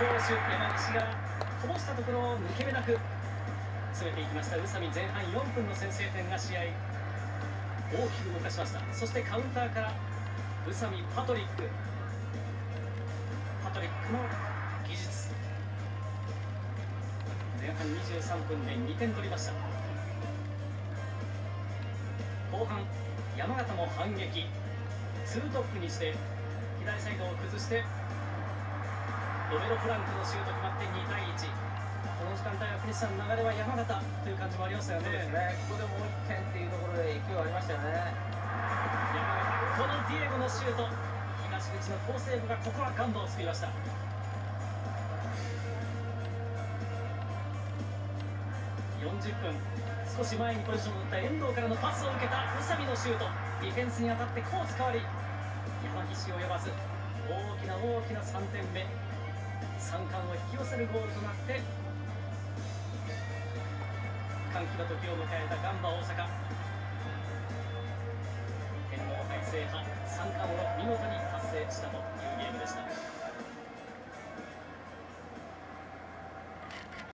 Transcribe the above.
攻守山岸がこぼした。ところを抜け目なく詰めていきました。宇佐美前半4分の先制点が試合大きく動かしました。そしてカウンターから宇佐美パトリック。パトリックの技術。前半23分で2点取りました。後半山形も反撃。ツートップにして左サイドを崩してロメロ・フランクのシュート決まって2対1この時間帯はクリスチャン流れは山形という感じもありましたよね。ね。ここでもう1点っていうところで勢いありましたよね。山形このディエゴのシュート。東口の好セーブがここはガンバを救いました。40分。少し前にポジションを取った遠藤からのパスを受けた宇佐美のシュート。ディフェンスに当たってコース変わり。山岸を呼ばず。大きな大きな3点目三冠を引き寄せるゴールとなって歓喜の時を迎えたガンバ大阪。